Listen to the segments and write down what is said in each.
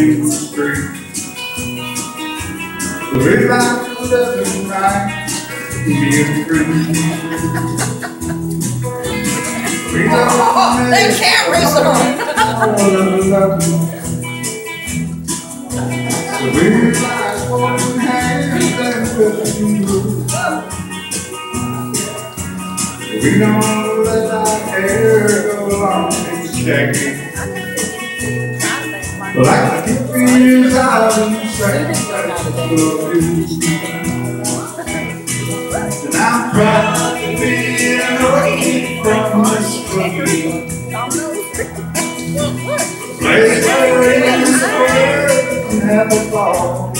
Main Street. Realize living right, being free. We Oh, they cameras are on. love you. So we realize holding hands and pushing you. We don't let our hair go and shaggy. But I can feel out and say And I'm proud to be an away from this cookie. Place where can swear and have a ball.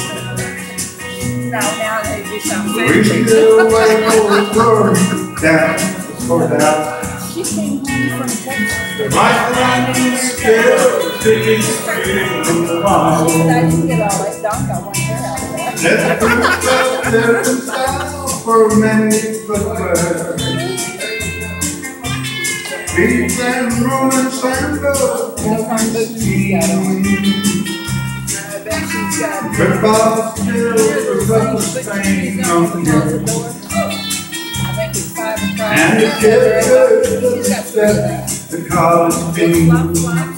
Now, now they do something. We still wait for the glory down, for that. She came home from Texas. My friend straight in the I didn't get all that got one hair out that. Let's put there for many footwear. Beats and rolling sandals Those aren't boots she's got on. I she's got. But still the stain on the the kids the college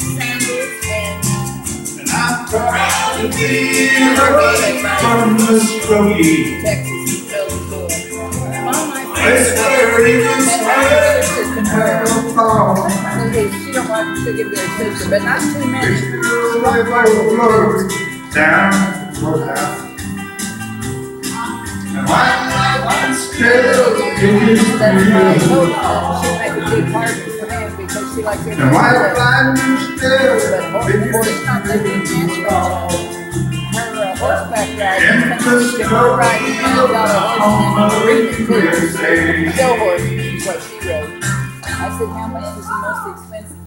sandals, and I'm proud to be away from the I Place where even swear and have a fall. She don't want to give their sister, but not too many. for down the courthouse. And my life still That's why I told her she'd make a good partner for him because she likes. And still But horse, not taking advantage her uh, horseback ride. And She go riding around without a horse and it. Show horse is what she rode. I said, how much is the most expensive